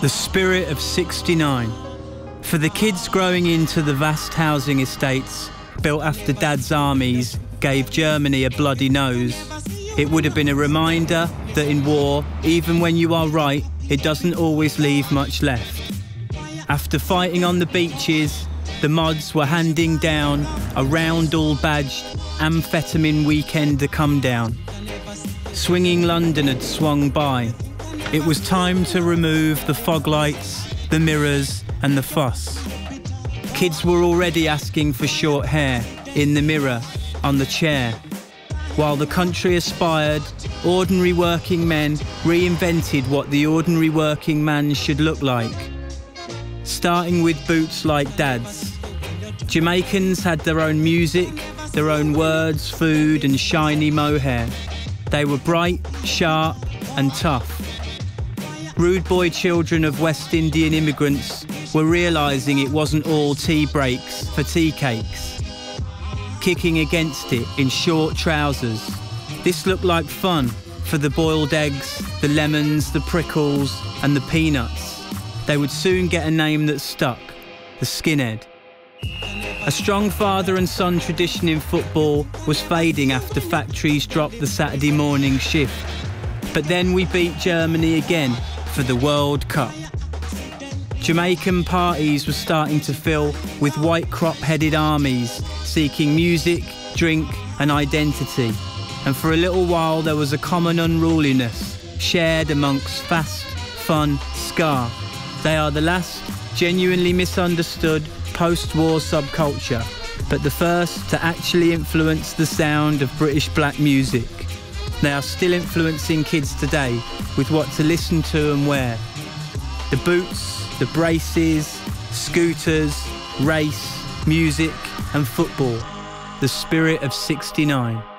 The spirit of 69. For the kids growing into the vast housing estates built after Dad's armies gave Germany a bloody nose, it would have been a reminder that in war, even when you are right, it doesn't always leave much left. After fighting on the beaches, the mods were handing down a round all badged amphetamine weekend to come down. Swinging London had swung by. It was time to remove the fog lights, the mirrors, and the fuss. Kids were already asking for short hair, in the mirror, on the chair. While the country aspired, ordinary working men reinvented what the ordinary working man should look like. Starting with boots like Dad's. Jamaicans had their own music, their own words, food, and shiny mohair. They were bright, sharp, and tough. Rude boy children of West Indian immigrants were realising it wasn't all tea breaks for tea cakes. Kicking against it in short trousers. This looked like fun for the boiled eggs, the lemons, the prickles, and the peanuts. They would soon get a name that stuck the skinhead. A strong father and son tradition in football was fading after factories dropped the Saturday morning shift. But then we beat Germany again for the World Cup. Jamaican parties were starting to fill with white crop headed armies seeking music, drink, and identity. And for a little while, there was a common unruliness shared amongst fast, fun, ska. They are the last genuinely misunderstood post war subculture, but the first to actually influence the sound of British black music. They are still influencing kids today with what to listen to and wear. The boots, the braces, scooters, race, music, and football. The spirit of 69.